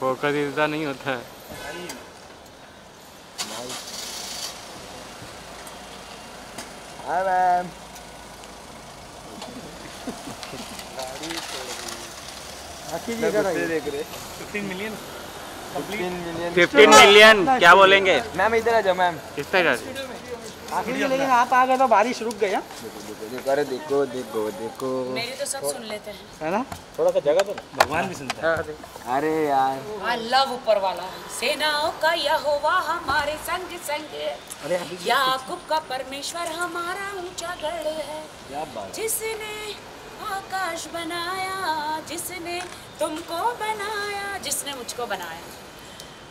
Focus इतना नहीं होता। है मिलियन मिलियन फिफ्टीन मिलियन क्या बोलेंगे? मैम इधर आ जाओ मैम। किस तरह? आखिर में लेकिन आप आ गए तो बारिश रुक गई हाँ? देखो अरे देखो देखो देखो। मेरी तो सब सुन लेते हैं। है ना? थोड़ा सा जगह तो भगवान भी सुनता है। अरे यार। अल्लाह ऊपर वाला सेनाओं का यहोवा हमारे संग संग। याकूब का परमेश्वर हमारा ऊँचा गढ़ है। क्या बात जिसने आकाश बनाया जिसने तुमको बनाया जिसने मुझको बनाया।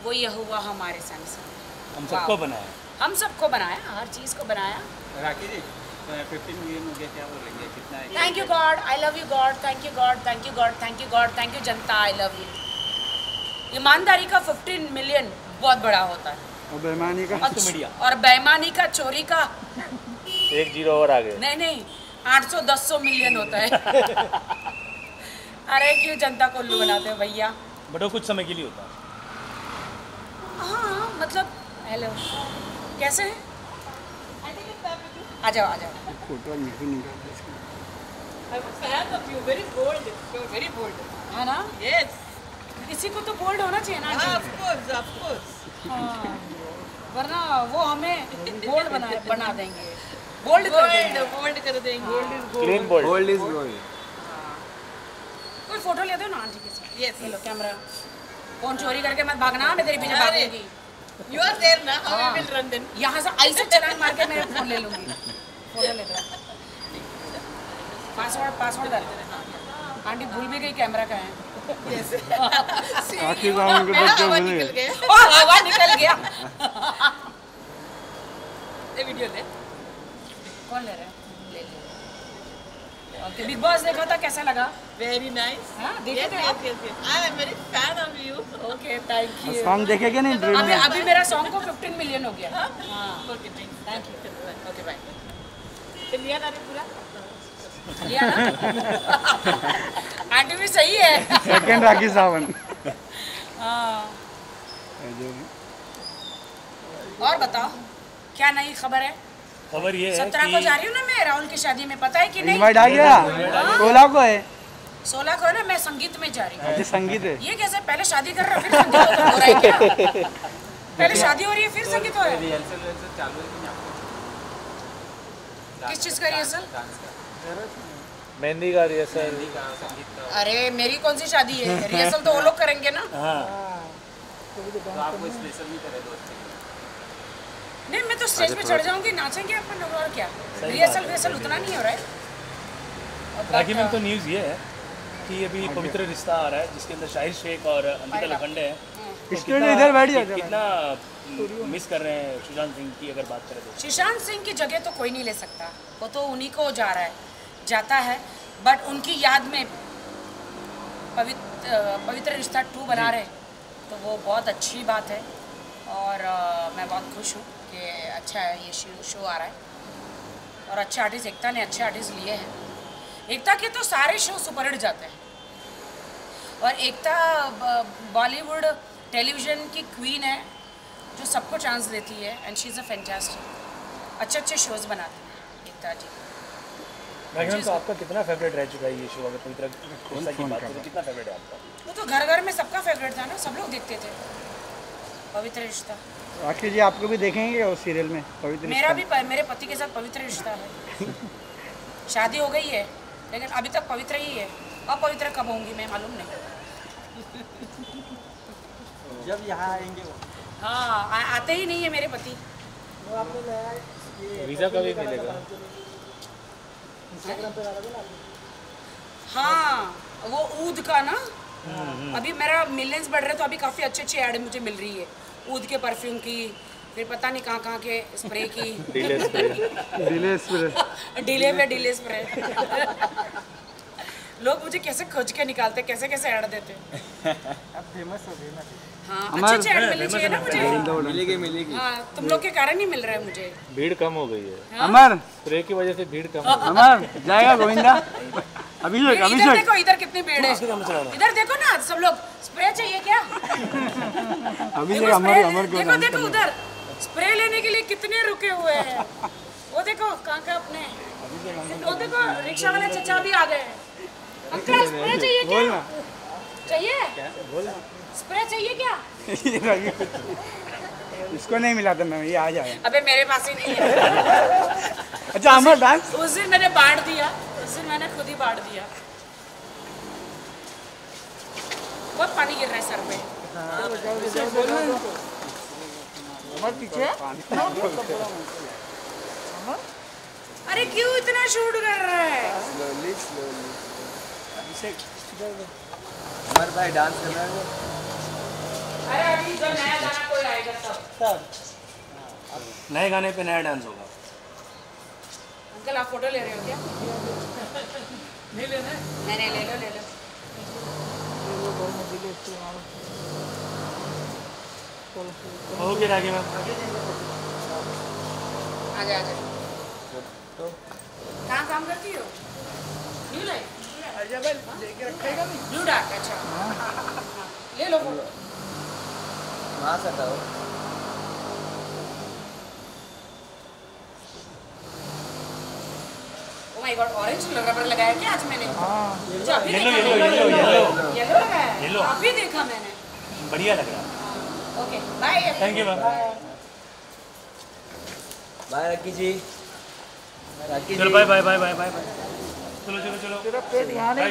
वो यहोवा हमारे संग संग। हम सबको बनाया। हम सबको बनाया हर चीज़ को बनाया। राखी जी फिफ्टीन मिलियन हो गया क्या बोलेंगे? कितना है? Thank you God I love you God thank you God thank you God thank you God thank you Janata I love you ईमानदारी का 15 मिलियन बहुत बड़ा होता है। और बेईमानी का? और- मीडिया और बेईमानी का चोरी का। एक ज़ीरो और आ गए नहीं नहीं आठ सौ दस सौ मिलियन होता है। अरे क्यों जनता को उल्लू बनाते हो भैया? बट वो कुछ समय के लिए होता है। हाँ मतलब हेलो कैसे हैं? आ जाओ आ जाओ। Photo very bold very bold है ना? यस किसी को तो बोल्ड होना चाहिए ना ऑफ़ कोर्स ऑफ़ कोर्स वरना वो हमें बोल्ड बना बना देंगे। बोल्ड कर देंगे। बोल्ड कर देंगे। बोल्ड गोल्ड इज़ गोल्ड कोई फ़ोटो ले दो ना आंटी के साथ। यस लो कैमरा फ़ोन चोरी करके मत भागना मैं तेरे पीछे भागूँगी। You are there now. How we will run then? यहाँ से ऐसे मार के मैं फ़ोन ले लूँगी। फ़ोटो ले पासवर्ड पासवर्ड डाल। दे आंटी भूल भी गई कैमरा का है। आखिर में उनके बच्चे निकल गए हवा निकल गया। ये वीडियो ले कौन ले रहा है? ले ले। ओके बिग बॉस देखा था कैसा लगा? वेरी नाइस हाँ देखे थे आप? yes yes. I am very fan okay thank you song देखेगे नहीं? अभी अभी मेरा सॉन्ग को 15 मिलियन हो गया। हाँ। okay thank thank you you. Okay bye. तो लिया ना रे पूरा? लिया ना? आंटी भी सही है। सेकंड राखी सावन। हाँ। और बताओ क्या नई खबर है? खबर ये है सत्रह को जा रही हूँ ना मैं राहुल की शादी में पता है कि नहीं? इनवाइट आ गया सोलह को है। सोलह को है ना मैं संगीत में जा रही हूँ। ये संगीत है। ये कैसे पहले शादी कर रहा फिर संगीत हो रहा है पहले शादी हो रही है फिर संगीत हो रहा है? किस चीज़ का रिहर्सल मेहंदी का रिहर्सल अरे मेरी कौन सी शादी है? रिहर्सल तो वो लोग करेंगे ना। नहीं मैं तो स्टेज पे चढ़ जाऊँगी नाचेंगे अपन लोग और क्या? रिहर्सल रिहर्सल उतना नहीं हो। रहा है। राखी में तो न्यूज़ ये है कि अभी पवित्र रिश्ता आ रहा है जिसके अंदर शाहिद शेख और अंकिता लोखंडे हैं। इसके लिए इधर बैठ जाते कितना मिस कर रहे हैं सुशांत सिंह की अगर बात करें तो। सुशांत सिंह की जगह तो कोई नहीं ले सकता। वो तो उन्हीं को जा रहा है जाता है बट उनकी याद में पवित्र पवित्र रिश्ता टू बना रहे तो वो बहुत अच्छी बात है। और मैं बहुत खुश हूँ कि अच्छा है ये शो शो आ रहा है। और अच्छे आर्टिस्ट एकता ने अच्छे आर्टिस्ट लिए हैं। एकता के तो सारे शो सुपरहिट जाते हैं। और एकता बॉलीवुड टेलीविज़न की क्वीन है जो सबको चांस देती है and she is a fantastic अच्छे अच्छे शोज़ बनाती है एकता जी। तो आपका कितना फेवरेट रह चुका है ये शो अगर पवित्र रिश्ता की बात करें तो कितना फेवरेट है आपका? वो तो घर घर में सबका फेवरेट था ना सब लोग देखते थे। पवित्र रिश्ता। राखी जी आपको भी देखेंगे उस सीरियल में? पवित्र मेरा भी मेरे पति के साथ पवित्र रिश्ता है। शादी हो गई है लेकिन अभी तक पवित्र ही है। अपवित्र कब होंगी मैं मालूम नहीं। जब यहाँ आएँगे वो। हाँ आ, आते ही नहीं है मेरे पति। वीज़ा कभी मिलेगा? हाँ वो ऊद का ना? अभी मेरा मिलियंस बढ़ रहे तो अभी काफ़ी अच्छे अच्छे ऐड मुझे मिल रही है। ऊद के परफ्यूम की फिर पता नहीं कहाँ कहाँ के स्प्रे की। Delay spray delay spray delay पे डिले स्प्रे लोग मुझे कैसे खोज के निकालते कैसे कैसे ऐड देते? अब फ़ेमस हो गए ना हाँ अच्छे अच्छे ऐड मिलनी चाहिए ना मुझे। मिलेगी मिलेगी। हाँ तुम लोग के कारण ही मिल रहा है मुझे। भीड़ कम हो गई है। अमर! स्प्रे की वजह से भीड़ कम अमर! जाएगा गोविंदा। अभिषेक इधर अभिषेक देखो इधर कितनी भीड़ है। इधर देखो ना सब लोग स्प्रे चाहिए क्या? अभिषेक देखो अमर अमर को देखो देखो उधर स्प्रे लेने के लिए कितने रुके हुए हैं। वो देखो कहाँ का अपने वो देखो रिक्शा वाले चचा भी आ गए हैं। अंकल स्प्रे चाहिए क्या? ना चाहिए? स्प्रे चाहिए क्या? इसको नहीं मिला था मैं ये आ जाए। अबे मेरे पास ही नहीं है। अच्छा अमर डांस? उस दिन मैंने बांट दिया। उस दिन मैंने खुद ही बांट दिया। बहुत पानी गिर रहा है सर पे। अरे क्यों इतना शूट कर रहा है? अमर भाई डांस कर रहा है। अरे अभी जो नया गाना कोई आएगा तब। नए गाने पे नया डांस होगा। अंकल आप फ़ोटो ले रहे हो क्या? नहीं लेना नहीं नहीं ले लो ले लो। ओके राखी मैम। आ जा आ जा कहाँ काम करती हो? न्यू लाइफ ब्लू डार्क अच्छा। ले लो फ़ोटो वहाँ से हटाओ। माय गॉड ऑरेंज रबर लगाया क्या आज मैंने अभी येलो देखा येलो येलो येलो येलो लगाया है? अभी देखा मैंने। बढ़िया लग रहा है। Okay bye thank you ma'am bye Rakhi ji चलो bye bye bye bye bye चलो चलो चलो। पेट यहाँ नहीं